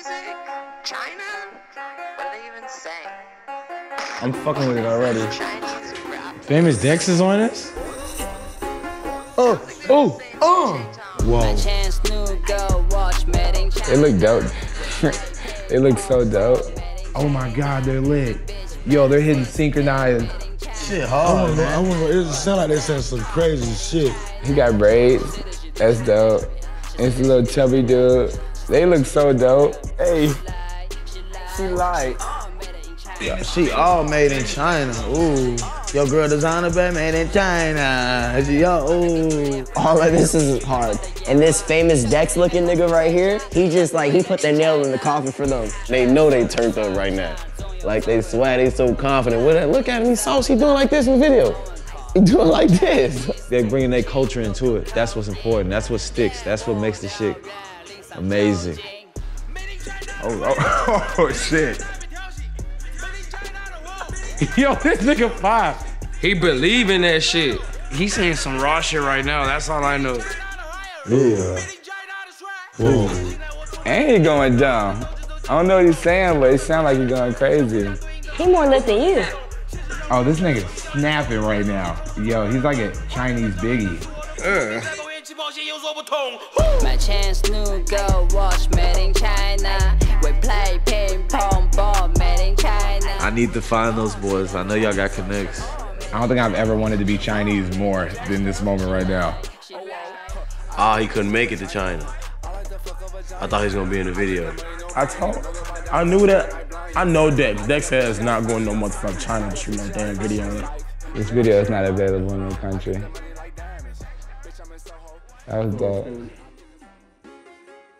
music? China? What they even? I'm fucking with it already. Famous Dex is on this? Oh, oh, oh! Whoa. They look dope. they look so dope. Oh my god, they're lit. Yo, they're hitting synchronized. Shit hard, I wanna, I wanna, it sound like they said some crazy shit. He got braids. That's dope. It's a little chubby dude. They look so dope. Hey, she like. Yeah, she all made in China. Ooh. Your girl designer bag made in China. Yo, ooh. All of this is hard. And this famous Dex looking nigga right here, he just like, he put the nail in the coffin for them. They know they turned up right now. Like they swear they so confident. With it. Look at him, he's saucy doing like this in the video. He doing like this. They're bringing their culture into it. That's what's important. That's what sticks. That's what makes the shit amazing. Oh, oh, oh shit. Yo, this nigga five. He believe in that shit. He saying some raw shit right now. That's all I know. Yeah. Whoa. And he going dumb. I don't know what he's saying, but it sounds like he's going crazy. He more lit than you. Oh, this nigga snapping right now. Yo, he's like a Chinese biggie. Uh. 买 chance new girl watch made in China. We play ping pong ball made in China. I need to find those boys. I know y'all got connects. I don't think I've ever wanted to be Chinese more than this moment right now. Ah, he couldn't make it to China. I thought he was gonna be in the video. I told, I knew that. I know Dex. Dex is not going no motherfucking China to shoot no damn video. This video is not available in the country. That was dope.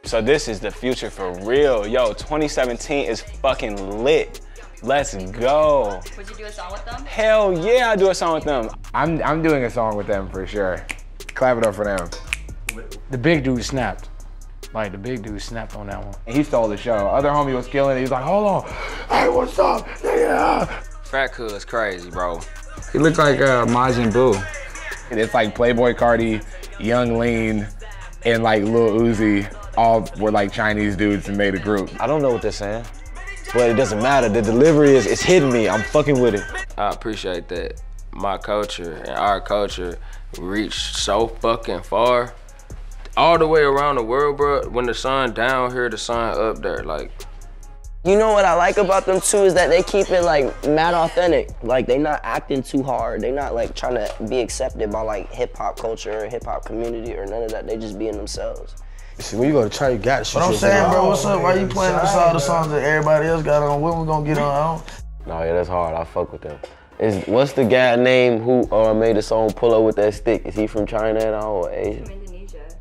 So this is the future for real. Yo, 2017 is fucking lit. Let's go. Would you do a song with them? Hell yeah, I do a song with them. I'm I'm doing a song with them for sure. Clap it up for them. The big dude snapped. Like the big dude snapped on that one. And he stole the show. Other homie was killing it. He's like, hold on. Hey, what's up? Yeah. Fat Cuz crazy, bro. He looked like uh, Majin Buu. It's like Playboi Carti, Yung Lean, and like Lil Uzi all were like Chinese dudes and made a group. I don't know what they're saying, but it doesn't matter. The delivery is it's hitting me. I'm fucking with it. I appreciate that. My culture and our culture reached so fucking far. All the way around the world, bro. When the sun down here, the sun up there. Like, You know what I like about them too is that they keep it like mad authentic. Like they not acting too hard. They not like trying to be accepted by like hip hop culture or hip hop community or none of that. They just being themselves. See, when you go to China, you got to shoot But I'm saying, bro, what's up? Why you playing us all the songs that everybody else got on? When we gonna get on? No, yeah, that's hard. I fuck with them. Is what's the guy name who uh, made the song "Pull Up with That Stick"? Is he from China at all or Asia?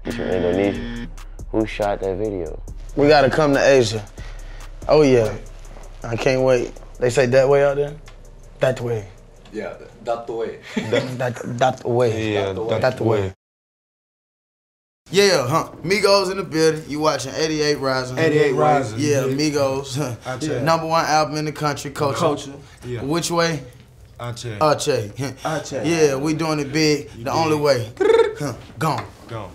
He's from Indonesia. Who shot that video? We gotta come to Asia. Oh yeah, I can't wait. They say that way out there. That way. Yeah, that way. That that, that way. Yeah, that, that way. way. Yeah, huh? Migos in the building. You watching 88 Rising. 88 Rising. Yeah, Yeah. Migos. huh. Ache. Number one album in the country, Culture. Culture, yeah. Which way? Ache. Ache. Ache. Yeah, we doing it big. the only way. Huh. Gone. Gone.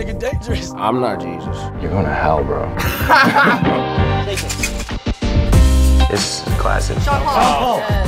Yo, this nigga dangerous. I'm not Jesus. You're going to hell, bro. This is classic. Y'all just got one.